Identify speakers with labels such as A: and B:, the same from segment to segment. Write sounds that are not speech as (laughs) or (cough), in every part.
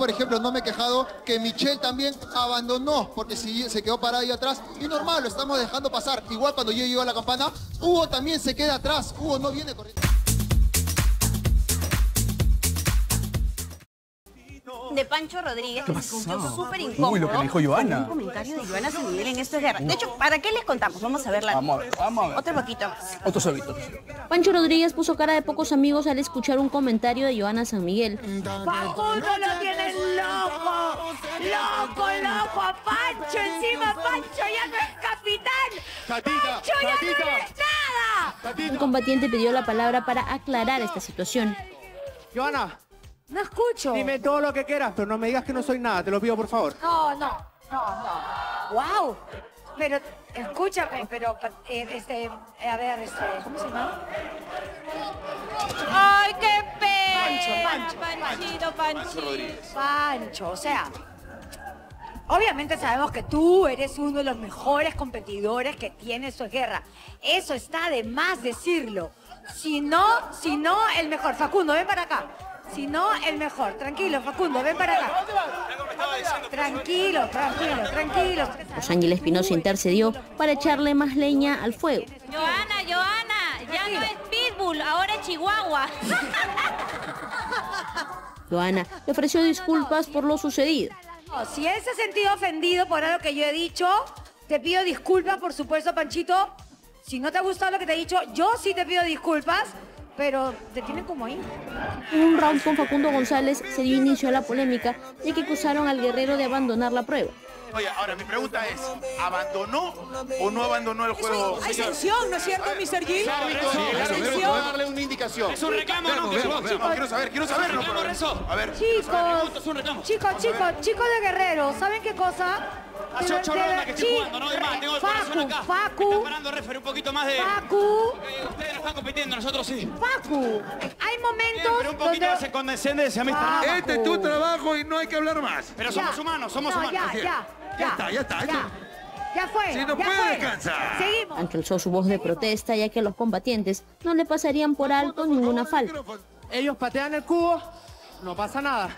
A: Por ejemplo, no me he quejado que Michelle también abandonó porque se quedó parada ahí atrás. Y normal, lo estamos dejando pasar. Igual cuando yo llego a la campana, Hugo también se queda atrás. Hugo no viene corriendo.
B: De Pancho Rodríguez, que se sintió súper incómodo.
C: Uy, lo que dijo Joana.
B: Un comentario de Joana San Miguel en esto es guerra. De hecho, ¿para qué les contamos? Vamos a verla.
C: Vamos a ver, vamos a ver.
B: Otro poquito más.
C: Otro sorbito.
D: Pancho Rodríguez puso cara de pocos amigos al escuchar un comentario de Joana San Miguel.
E: Facundo lo tienes loco, loco, loco a Pancho encima, Pancho ya no es capitán, Pancho ya no es nada.
D: Un combatiente pidió la palabra para aclarar esta situación.
F: Joana,
E: No escucho.
F: dime todo lo que quieras, pero no me digas que no soy nada, te lo pido por favor.
E: No, no, no, no. Wow. Pero escúchame, pero eh, este, a ver, este, ¿cómo se llama?
B: ¡Ay, qué pena!
E: Pancho, Pancho,
B: Panchito, Panchito.
E: Pancho, o sea, obviamente sabemos que tú eres uno de los mejores competidores que tiene su guerra. Eso está de más decirlo. Si no, si no, el mejor. Facundo, ven para acá. Si no, el mejor. Tranquilo, Facundo, ven para acá. Tranquilo, tranquilo, tranquilo.
D: Rosángel Espinosa intercedió para echarle más leña al fuego.
B: Joana, Joana, ya no es Pitbull, ahora es Chihuahua. (laughs)
D: Joana le ofreció disculpas por lo sucedido.
E: No, si él se ha sentido ofendido por algo que yo he dicho, te pido disculpas, por supuesto, Panchito. Si no te ha gustado lo que te he dicho, yo sí te pido disculpas, pero te tienen como ahí.
D: En un round con Facundo González se dio inicio a la polémica ya que acusaron al guerrero de abandonar la prueba.
G: Oye, ahora mi pregunta es, ¿abandonó o no abandonó el juego?
H: Hay sanción, ¿no es cierto, Mr. Gil?
G: sí,
H: sanción.
G: puede darle una indicación.
I: Es un reclamo, ¿no?
G: Quiero saber, quiero saberlo.
I: reclamo,
G: pero-
I: Renzo.
G: A ver,
E: Chicos, chicos, chicos, chicos de Guerrero, ¿saben qué cosa?
I: Hace ocho rondas que estoy jugando, no hay más. Tengo el corazón
E: Facu,
I: acá. Me
E: Facu,
I: está parando referee un poquito más de...
E: Facu,
I: Eh, Ustedes no están compitiendo, nosotros sí.
E: Facu. Hay momentos
I: Pero un poquito
E: donde...
I: de condescendencia, amistad.
E: Facu.
G: Este es tu trabajo y no hay que hablar más.
I: Pero
E: Ya.
I: somos humanos, somos
E: No,
I: humanos.
E: Ya, ya, ya.
G: Ya está, ya está,
E: Ya, ya fue.
G: Si no
E: ya
G: puede,
E: fue.
G: descansa.
E: Seguimos.
D: Pancho alzó su voz de protesta ya que los combatientes no le pasarían por alto ninguna falta.
F: Ellos patean el cubo, no pasa nada.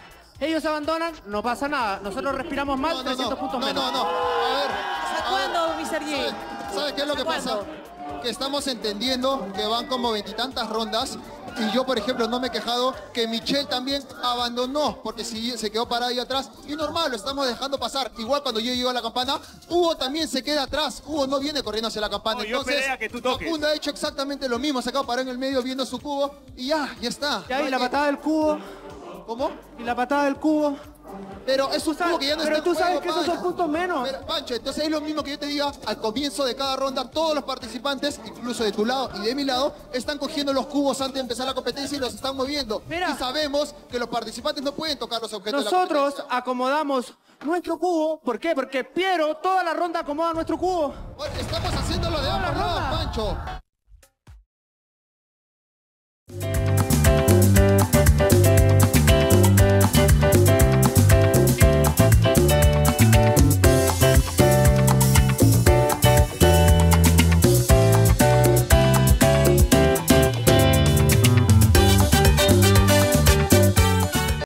F: Ellos abandonan, no pasa nada. Nosotros respiramos mal,
A: No, no,
F: 300
A: no,
F: puntos
A: no,
F: menos.
A: no, no. A ver.
H: ¿Hasta cuándo, Mr. G?
A: ¿Sabe, qué es lo que
H: ¿Hasta
A: pasa? Que estamos entendiendo que van como veintitantas rondas y yo, por ejemplo, no me he quejado que Michelle también abandonó porque si se quedó parada ahí atrás. Y normal, lo estamos dejando pasar. Igual cuando yo llego a la campana, Hugo también se queda atrás. Hugo no viene corriendo hacia la campana.
I: No,
A: Entonces,
I: que tú toques.
A: Facundo ha hecho exactamente lo mismo. Se ha quedado parado en el medio viendo su cubo y ya, ya está.
F: Y ahí
A: No hay
F: la
A: que-
F: patada del cubo,
A: ¿Cómo?
F: y la patada del cubo.
A: Pero es un cubo que ya no
F: Pero
A: está en
F: tú sabes
A: juego,
F: que esos son
A: Pancho.
F: puntos menos.
A: Pero, Pancho, entonces es lo mismo que yo te diga, al comienzo de cada ronda, todos los participantes, incluso de tu lado y de mi lado, están cogiendo los cubos antes de empezar la competencia y los están moviendo.
F: Mira.
A: y sabemos que los participantes no pueden tocar los objetos de la
F: Nosotros acomodamos nuestro cubo. ¿Por qué? Porque Piero toda la ronda acomoda nuestro cubo.
A: Estamos haciéndolo de ambos lados, Pancho.